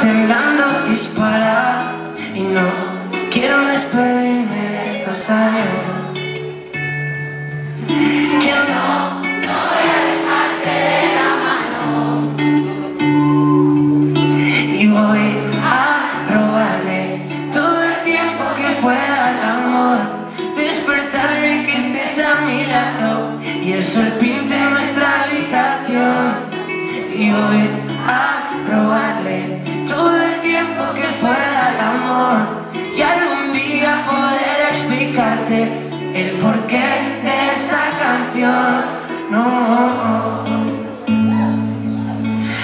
temblando dispara. Y no quiero despedirme de estos años. Que no, no voy a dejarte de la mano y voy a robarle todo el tiempo que pueda al amor, despertarme que estés a mi lado. Y el sol pinte nuestra habitación. Y voy a robarle el porqué de esta canción. No,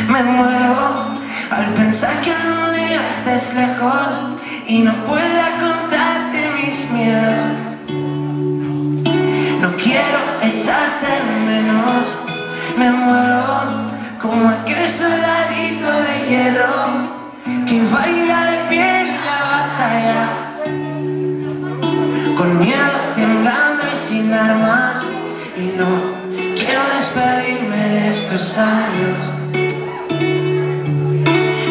me muero al pensar que algún día estés lejos y no pueda contarte mis miedos. No quiero echarte menos, me muero como aquel soldadito de hierro que baila de pie en la batalla, con miedo, y sin armas, y no quiero despedirme de estos años.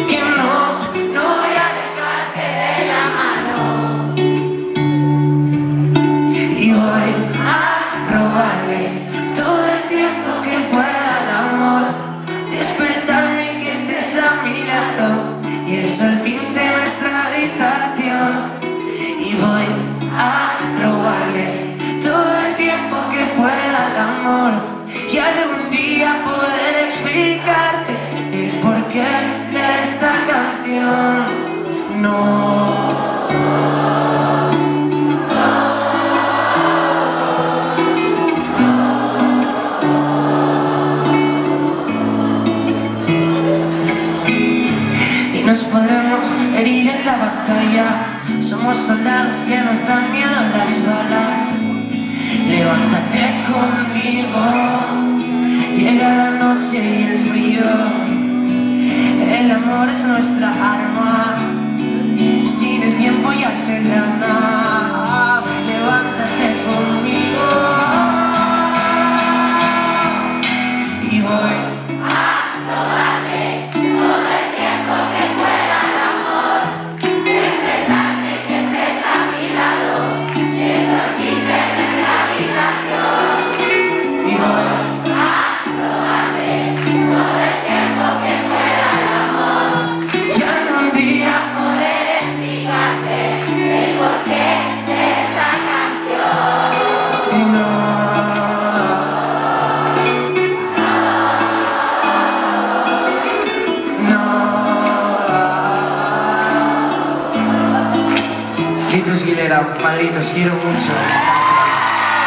Que no, no voy a dejarte de la mano y voy a robarle todo nos podremos herir en la batalla. Somos soldados que nos dan miedo las balas. Levántate conmigo, llega la noche y el frío. El amor es nuestra arma, sin el tiempo ya se gana. Levántate conmigo y voy. y No, no. Litus Guilera, Madrid, os quiero mucho.